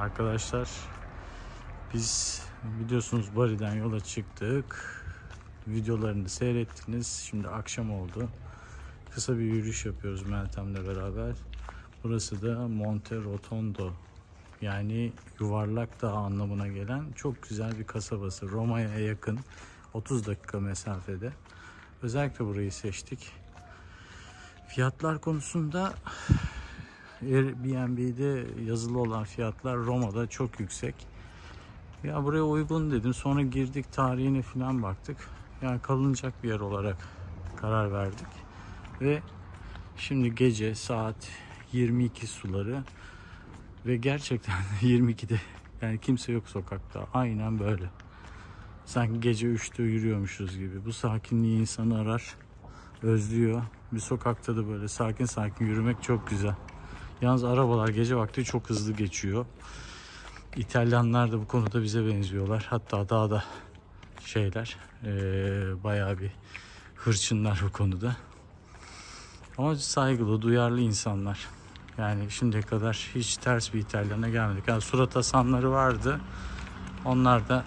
Arkadaşlar biz biliyorsunuz Bari'den yola çıktık. Videolarını seyrettiniz. Şimdi akşam oldu. Kısa bir yürüyüş yapıyoruz Meltem'le beraber. Burası da Monte Rotondo yani yuvarlak dağ anlamına gelen çok güzel bir kasabası. Roma'ya yakın 30 dakika mesafede. Özellikle burayı seçtik. Fiyatlar konusunda Airbnb'de yazılı olan fiyatlar Roma'da çok yüksek. Ya buraya uygun dedim. Sonra girdik tarihine falan baktık. Yani kalınacak bir yer olarak karar verdik. Ve şimdi gece saat 22 suları ve gerçekten 22'de yani kimse yok sokakta. Aynen böyle. Sanki gece 3'te yürüyormuşuz gibi. Bu sakinliği insanı arar, özlüyor. Bir sokakta da böyle sakin sakin yürümek çok güzel. Yalnız arabalar gece vakti çok hızlı geçiyor. İtalyanlar da bu konuda bize benziyorlar. Hatta daha da şeyler ee, bayağı bir hırçınlar bu konuda. Ama saygılı, duyarlı insanlar. Yani şimdiye kadar hiç ters bir İtalyana gelmedik. Yani surat asanları vardı. Onlar da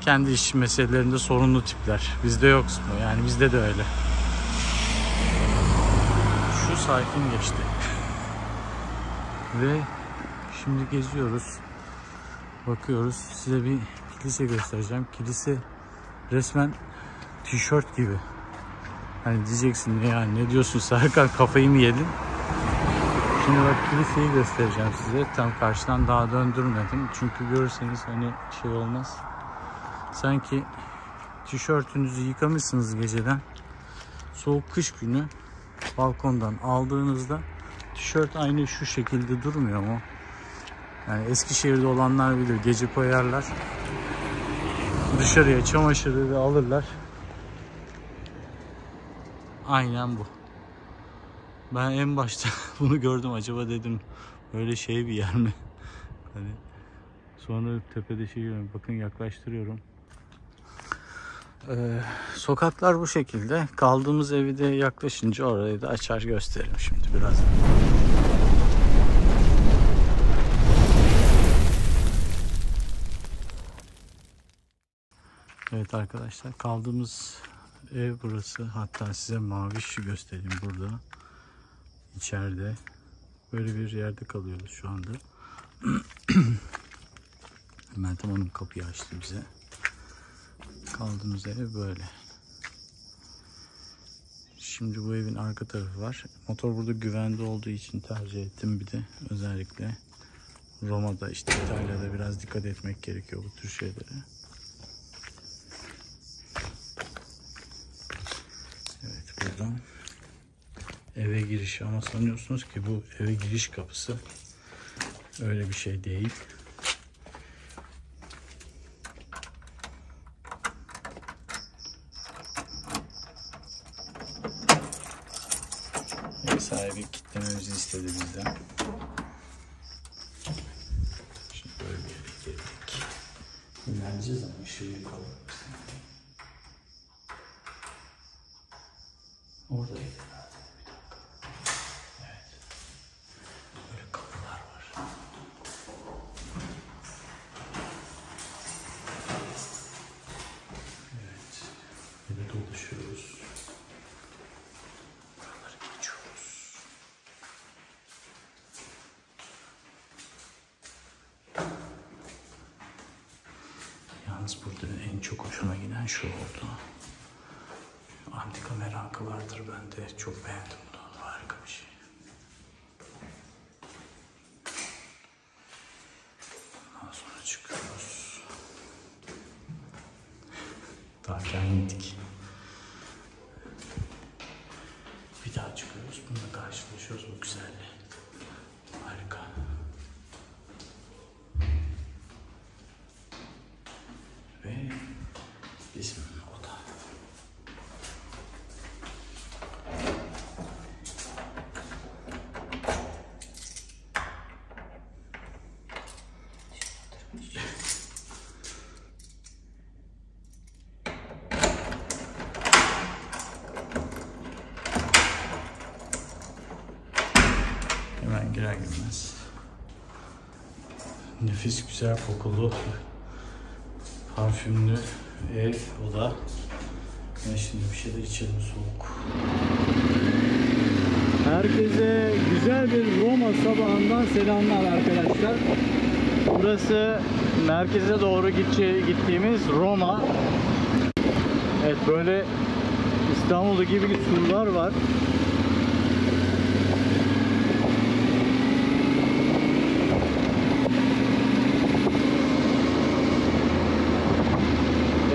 kendi iş meselelerinde sorunlu tipler. Bizde yok mu? Yani bizde de öyle. Şu sakin geçti. Ve şimdi geziyoruz. Bakıyoruz. Size bir kilise göstereceğim. Kilise resmen tişört gibi. Hani diyeceksin ne yani ne diyorsun Serkan kafayı mı yedin? Şimdi bak kiliseyi göstereceğim size. Tam karşıdan daha döndürmedim. Çünkü görürseniz hani şey olmaz. Sanki tişörtünüzü yıkamışsınız geceden. Soğuk kış günü balkondan aldığınızda tişört aynı şu şekilde durmuyor mu? Yani Eskişehir'de olanlar bilir. Gece koyarlar. Dışarıya çamaşırı alırlar. Aynen bu. Ben en başta bunu gördüm acaba dedim böyle şey bir yer mi? Hani sonra tepede şey görüyorum. Bakın yaklaştırıyorum. Ee, sokaklar bu şekilde. Kaldığımız evi de yaklaşınca orayı da açar gösteririm şimdi biraz. Evet arkadaşlar kaldığımız ev burası. Hatta size mavi göstereyim burada. İçeride. Böyle bir yerde kalıyoruz şu anda. Meltem Hanım kapıyı açtı bize. Kaldığımız ev böyle. Şimdi bu evin arka tarafı var. Motor burada güvende olduğu için tercih ettim bir de özellikle. Roma'da işte İtalya'da biraz dikkat etmek gerekiyor bu tür şeylere. Evet buradan eve giriş ama sanıyorsunuz ki bu eve giriş kapısı öyle bir şey değil. Ev sahibi kilitlememizi istedi bizden. Şimdi böyle bir yere girdik. Dinleneceğiz ama ışığı yakalım. Oradaydı herhalde. Bir dakika. Evet. Böyle kapılar var. Evet. Böyle dolaşıyoruz. Buraları geçiyoruz. Yalnız burada en çok hoşuma giden şu oldu. Antika merakı vardır bende. Çok beğendim Bizim oda. Hemen girer girmez. Nefis güzel kokulu parfümlü ev o da. Ben şimdi bir şeyler içelim soğuk. Herkese güzel bir Roma sabahından selamlar arkadaşlar. Burası merkeze doğru gittiğimiz Roma. Evet böyle İstanbul'da gibi surlar var.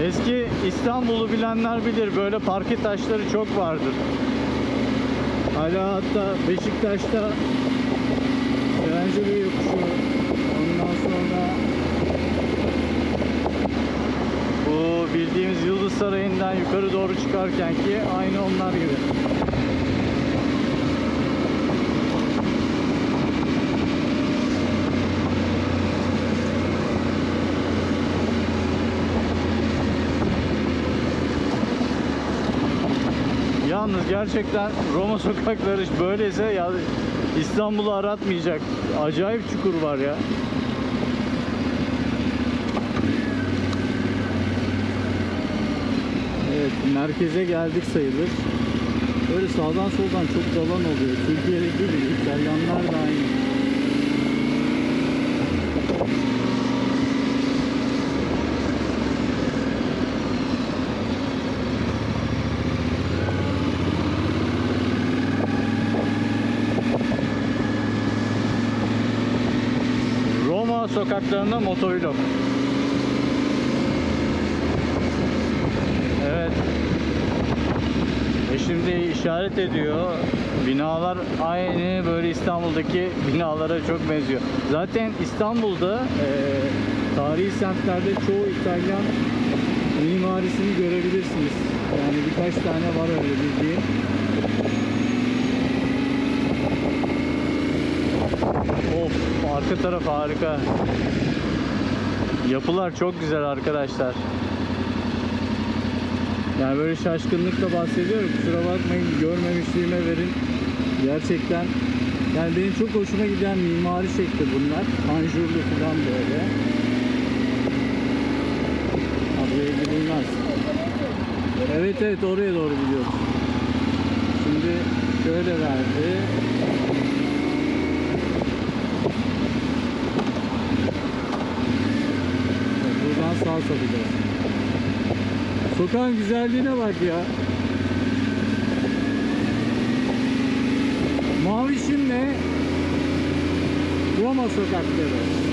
Eski İstanbul'u bilenler bilir böyle parke taşları çok vardır. Hala hatta Beşiktaş'ta Öğrenci yokuşu ondan sonra bu bildiğimiz Yıldız Sarayı'ndan yukarı doğru çıkarken ki aynı onlar gibi. Yalnız gerçekten Roma sokakları böyleyse ya İstanbul'u aratmayacak. Acayip çukur var ya. Evet, merkeze geldik sayılır. Böyle sağdan soldan çok dalan oluyor. Türkiye'deki gibi İtalyanlar da aynı. Roma sokaklarında motovlog. Evet. E şimdi işaret ediyor. Binalar aynı böyle İstanbul'daki binalara çok benziyor. Zaten İstanbul'da e, tarihi semtlerde çoğu İtalyan mimarisini görebilirsiniz. Yani birkaç tane var öyle bildiğim. Arka taraf harika. Yapılar çok güzel arkadaşlar. Yani böyle şaşkınlıkla bahsediyorum. Kusura bakmayın görmemişliğime verin. Gerçekten yani benim çok hoşuma giden mimari şekli bunlar. Panjurlu falan böyle. Buraya gidilmez. Evet evet oraya doğru gidiyoruz. Şimdi şöyle verdi. Sapacağız. Sokağın güzelliğine bak ya. Mavişimle Roma sokakları.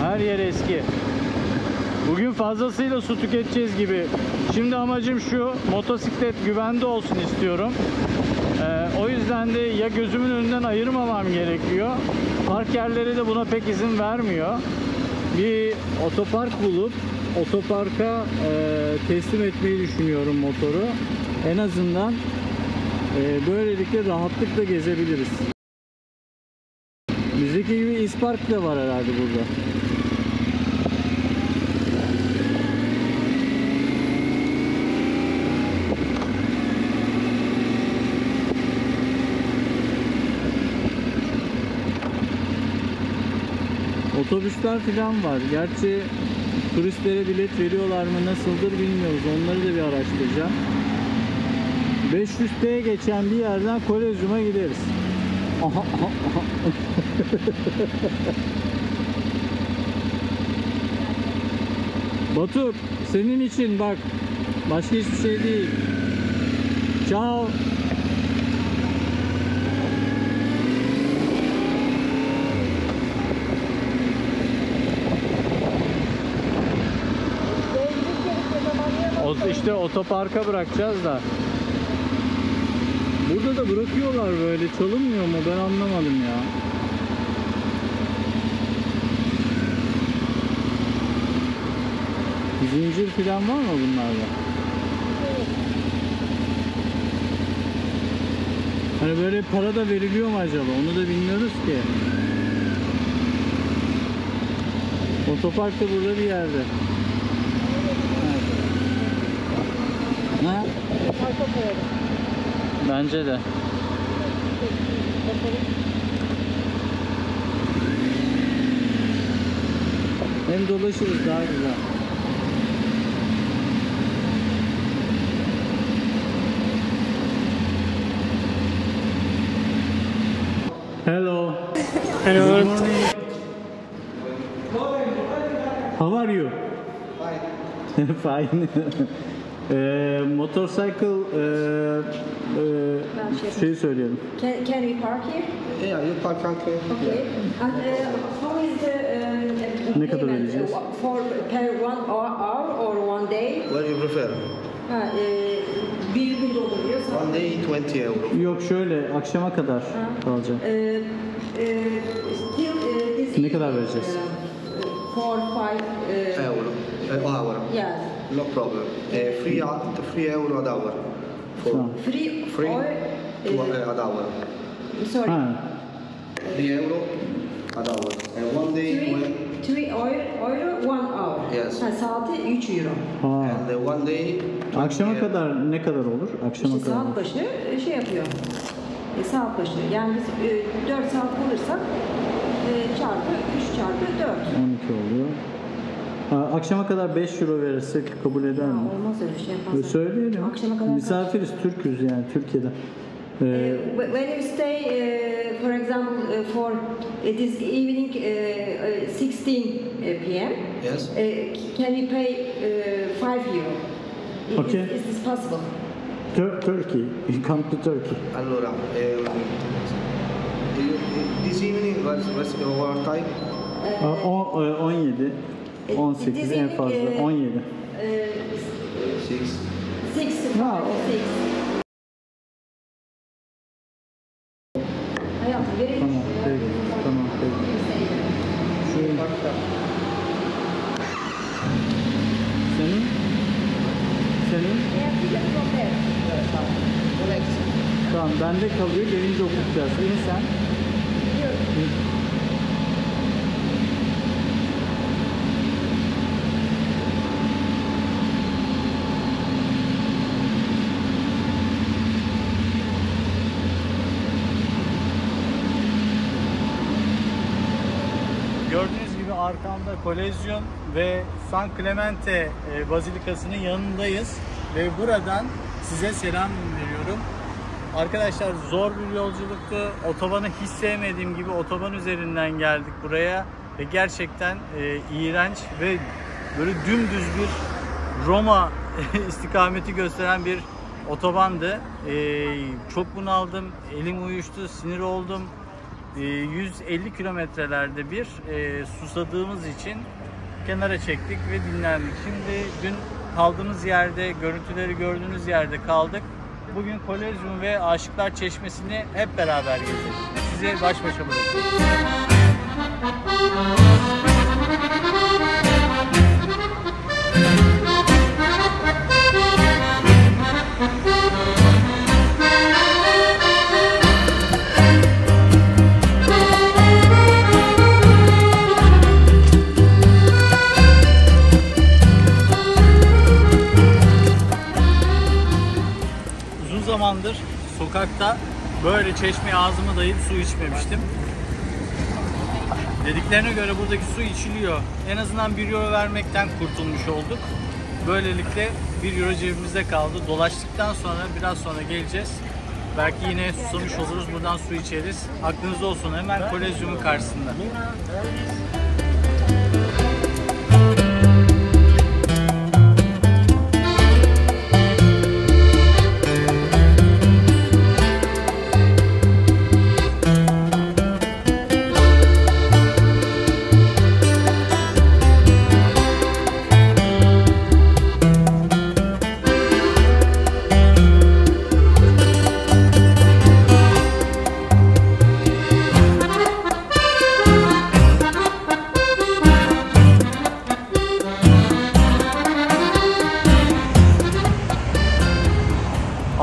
Her yer eski. Fazlasıyla su tüketeceğiz gibi. Şimdi amacım şu, motosiklet güvende olsun istiyorum. Ee, o yüzden de ya gözümün önünden ayırmamam gerekiyor. Park yerleri de buna pek izin vermiyor. Bir otopark bulup otoparka e, teslim etmeyi düşünüyorum motoru. En azından e, böylelikle rahatlıkla gezebiliriz. Bizdeki gibi ispark da var herhalde burada. Otobüsler falan var. Gerçi turistlere bilet veriyorlar mı nasıldır bilmiyoruz. Onları da bir araştıracağım. 500T'ye geçen bir yerden Kolezyum'a gideriz. Aha. Batur senin için bak. Başka hiçbir şey değil. Ciao. O, işte otoparka bırakacağız da. Burada da bırakıyorlar böyle çalınmıyor mu ben anlamadım ya. Zincir falan var mı bunlarda? Hani böyle para da veriliyor mu acaba? Onu da bilmiyoruz ki. Otopark da burada bir yerde. Koyalım. Bence de. Hem dolaşırız daha güzel. Hello. Hello. Good morning. How are you? Fine. Fine. Eee motorcycle eee eee şey söyleyelim. Can, can we park here? Yeah, you park uncle. Okay. And uh, how is the uh, Ne kadar payment? ödeyeceğiz? Uh, For per one hour, hour or one day? What do you prefer? Ha, e, bir gün dolduruyor. One day 20 euro. Yok şöyle akşama kadar kalacak. E, e, still, uh, this Ne kadar vereceğiz? Uh, four, five, uh, Euro. Uh, hour. yes. No problem. Uh, free, out- free euro ad hour. For Tamam. Free, free or, to, uh, uh, ad hour. sorry, Ha, Three euro ad hour. And one day three, twen- three euro, euro, one hour. Yes. Ha, saati 3 euro. ha. and uh, one day. 20 Akşama euro. kadar ne kadar olur? Akşama İşte kadar. saat başı e, şey yapıyor. E, saat başı. Yani biz e, 4 saat kalırsak e, çarpı 3 çarpı 4. 12 oluyor. Akşama kadar 5 euro verirsek kabul eder mi? olmaz öyle şey yaparsak. Söyleyelim. Akşama kadar Misafiriz, Türk'üz yani Türkiye'de. Ee, E, when you stay, uh, for example, uh, for uh, this evening uh, uh, 16 p.m., Yes. uh, can we pay uh, 5 euro? Is, Okay. is this possible? Tur- Turkey, you come to Turkey. Allora, um, this evening, what's, what's our time? Ha, o- e, 17, E, 18 this en evening, fazla, e, 17. Uh, Six. 6 Ha, o- 6 Hayatım verelim Tamam, peki, tamam, peki. Şu, senin? Senin? Tamam, bende kalıyor, gelince okutacağız. İyi sen? İyi. Gördüğünüz gibi arkamda Kolezyum ve San Clemente e, Bazilikası'nın yanındayız ve buradan size selam veriyorum. Arkadaşlar zor bir yolculuktu. Otobanı hiç sevmediğim gibi otoban üzerinden geldik buraya ve gerçekten e, iğrenç ve böyle dümdüz bir Roma istikameti gösteren bir otobandı. E, çok bunaldım, elim uyuştu, sinir oldum. E, 150 kilometrelerde bir e, susadığımız için kenara çektik ve dinlendik. Şimdi dün kaldığımız yerde, görüntüleri gördüğünüz yerde kaldık. Bugün Kolezyum ve Aşıklar Çeşmesi'ni hep beraber gezdik. Size baş başa bırakıyorum. Sokakta böyle çeşmeye ağzımı dayayıp su içmemiştim. Dediklerine göre buradaki su içiliyor. En azından 1 euro vermekten kurtulmuş olduk. Böylelikle 1 euro cebimizde kaldı. Dolaştıktan sonra biraz sonra geleceğiz. Belki yine susamış oluruz. Buradan su içeriz. Aklınızda olsun hemen Kolezyum'un karşısında.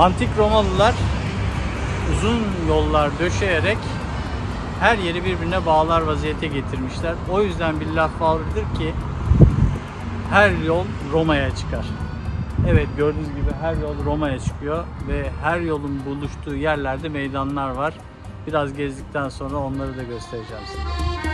Antik Romalılar uzun yollar döşeyerek her yeri birbirine bağlar vaziyete getirmişler. O yüzden bir laf vardır ki her yol Roma'ya çıkar. Evet gördüğünüz gibi her yol Roma'ya çıkıyor ve her yolun buluştuğu yerlerde meydanlar var. Biraz gezdikten sonra onları da göstereceğim size.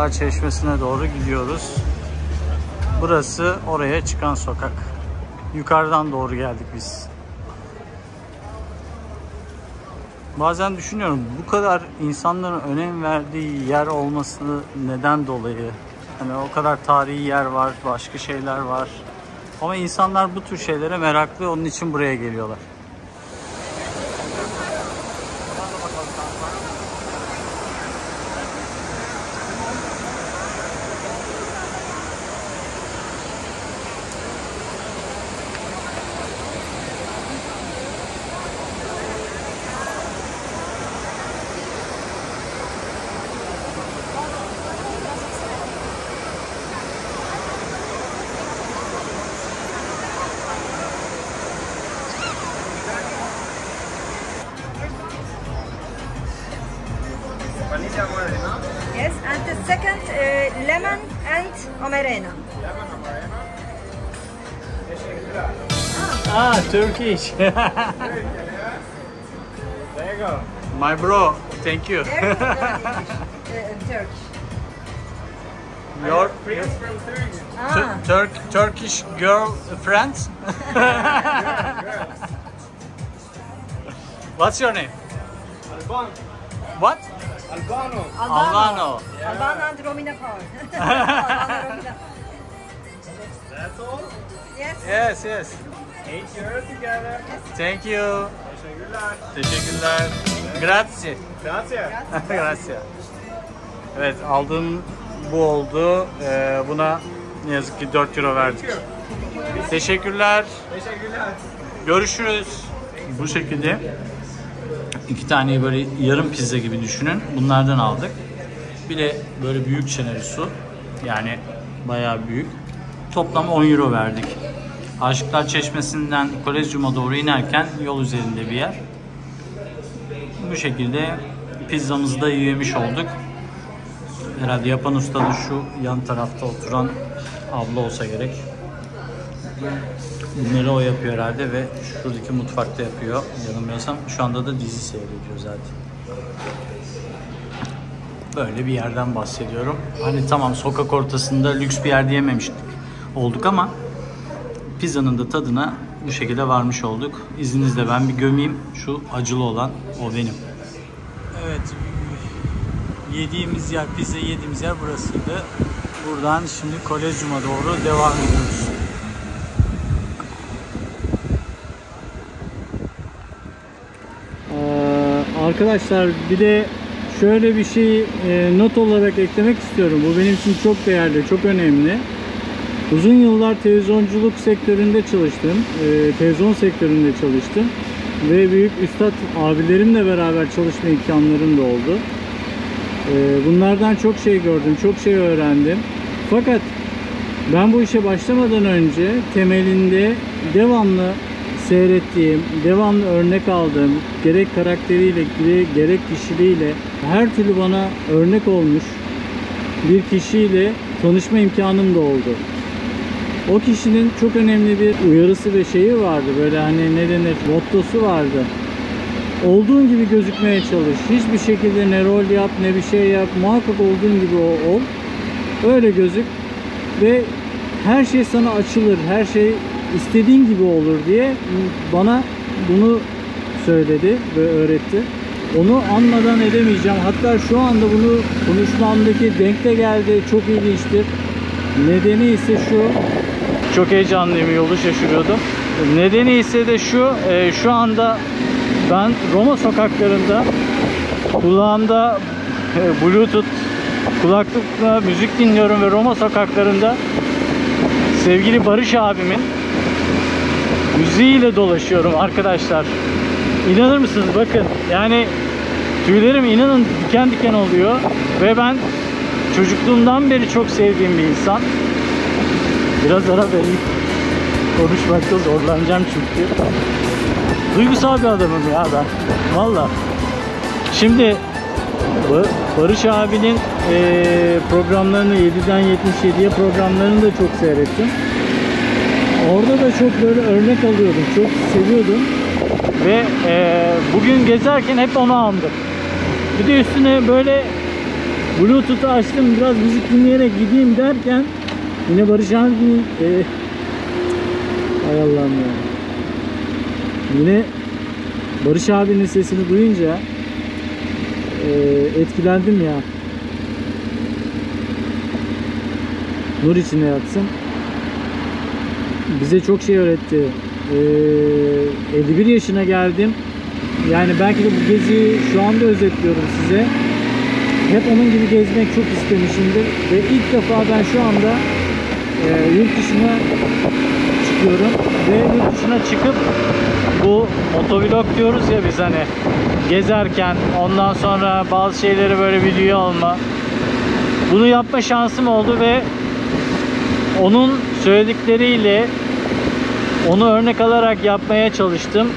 Aşıklar Çeşmesi'ne doğru gidiyoruz. Burası oraya çıkan sokak. Yukarıdan doğru geldik biz. Bazen düşünüyorum bu kadar insanların önem verdiği yer olması neden dolayı? Hani o kadar tarihi yer var, başka şeyler var. Ama insanlar bu tür şeylere meraklı, onun için buraya geliyorlar. There you go. My bro, thank you. Very good uh, Turkish. Your Prince from Turkey. Ah, Turk Turkish girl friends? What's your name? Alban. What? Albano. Albano. Albano and Romina Power. Albano, Romina. That's all. Yes. Yes, yes. Eight years together. Thank you. Teşekkürler. Teşekkürler. Grazie. Gracias. Grazie. Evet aldığım bu oldu. Ee, buna ne yazık ki 4 euro verdik. Teşekkürler. Teşekkürler. Görüşürüz. Bu şekilde iki tane böyle yarım pizza gibi düşünün. Bunlardan aldık. Bir de böyle büyük çeneli su. Yani bayağı büyük. Toplam 10 euro verdik. Aşıklar Çeşmesi'nden Kolezyum'a doğru inerken yol üzerinde bir yer. Bu şekilde pizzamızı da yemiş olduk. Herhalde yapan usta da şu yan tarafta oturan abla olsa gerek. Bunları o yapıyor herhalde ve şuradaki mutfakta yapıyor yanılmıyorsam. Şu anda da dizi seyrediyor zaten. Böyle bir yerden bahsediyorum. Hani tamam sokak ortasında lüks bir yerde yememiştik olduk ama pizzanın da tadına bu şekilde varmış olduk. İzninizle ben bir gömeyim. Şu acılı olan o benim. Evet. Yediğimiz yer, pizza yediğimiz yer burasıydı. Buradan şimdi Kolezyum'a doğru devam ediyoruz. Ee, arkadaşlar bir de şöyle bir şey e, not olarak eklemek istiyorum. Bu benim için çok değerli, çok önemli. Uzun yıllar televizyonculuk sektöründe çalıştım. E, televizyon sektöründe çalıştım. Ve büyük üstad abilerimle beraber çalışma imkanlarım da oldu. E, bunlardan çok şey gördüm, çok şey öğrendim. Fakat ben bu işe başlamadan önce temelinde devamlı seyrettiğim, devamlı örnek aldığım, gerek karakteriyle, gerek kişiliğiyle her türlü bana örnek olmuş bir kişiyle tanışma imkanım da oldu. O kişinin çok önemli bir uyarısı ve şeyi vardı. Böyle hani ne denir mottosu vardı. Olduğun gibi gözükmeye çalış. Hiçbir şekilde ne rol yap ne bir şey yap. Muhakkak olduğun gibi ol. Öyle gözük. Ve her şey sana açılır. Her şey istediğin gibi olur diye bana bunu söyledi ve öğretti. Onu anmadan edemeyeceğim. Hatta şu anda bunu konuşmamdaki denkte geldi. Çok ilginçtir. Nedeni ise şu. Çok heyecanlıyım. Yolu şaşırıyordum. Nedeni ise de şu. e, şu anda ben Roma sokaklarında kulağımda e, Bluetooth kulaklıkla müzik dinliyorum ve Roma sokaklarında sevgili Barış abimin müziğiyle dolaşıyorum arkadaşlar. İnanır mısınız? Bakın yani tüylerim inanın diken diken oluyor ve ben çocukluğumdan beri çok sevdiğim bir insan. Biraz ara vereyim. Konuşmakta zorlanacağım çünkü. Duygusal bir adamım ya ben. Valla. Şimdi Ba- Barış abinin programlarını 7'den 77'ye programlarını da çok seyrettim. Orada da çok böyle örnek alıyordum. Çok seviyordum. Ve eee, bugün gezerken hep onu andım. Bir de üstüne böyle Bluetooth'u açtım biraz müzik dinleyerek gideyim derken yine Barış abinin eee Hay Allah'ım ya. Yine Barış abinin sesini duyunca eee, etkilendim ya. Nur içine yatsın. Bize çok şey öğretti. Eee, 51 yaşına geldim. Yani belki de bu geziyi şu anda özetliyorum size. Hep onun gibi gezmek çok istemişimdir. Ve ilk defa ben şu anda eee, yurt dışına çıkıyorum. Ve yurt dışına çıkıp bu motovlog diyoruz ya biz hani gezerken ondan sonra bazı şeyleri böyle video alma bunu yapma şansım oldu ve onun söyledikleriyle onu örnek alarak yapmaya çalıştım.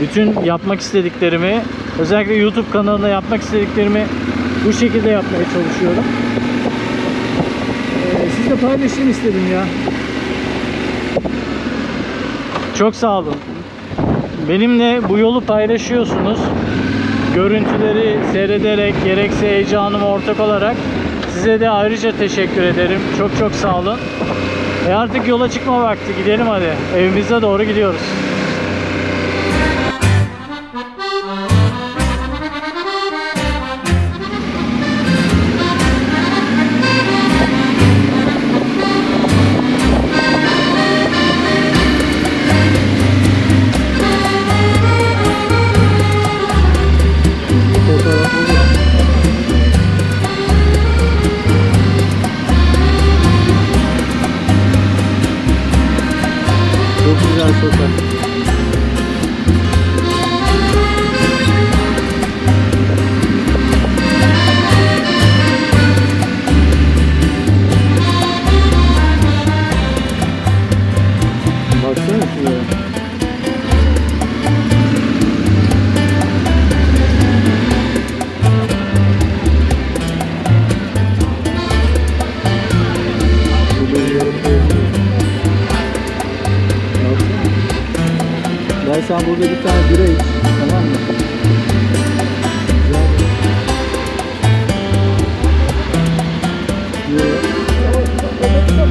Bütün yapmak istediklerimi özellikle YouTube kanalında yapmak istediklerimi bu şekilde yapmaya çalışıyorum. Sizle paylaşayım istedim ya. Çok sağ olun. Benimle bu yolu paylaşıyorsunuz. Görüntüleri seyrederek, gerekse heyecanıma ortak olarak size de ayrıca teşekkür ederim. Çok çok sağ olun. E artık yola çıkma vakti. Gidelim hadi. Evimize doğru gidiyoruz. Sen burada bir tane bira iç. Tamam mı?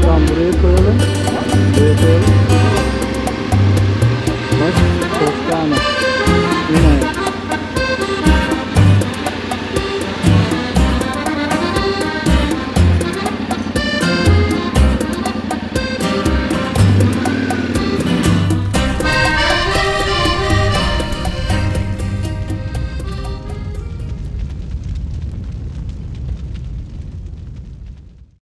Tamam buraya koyalım.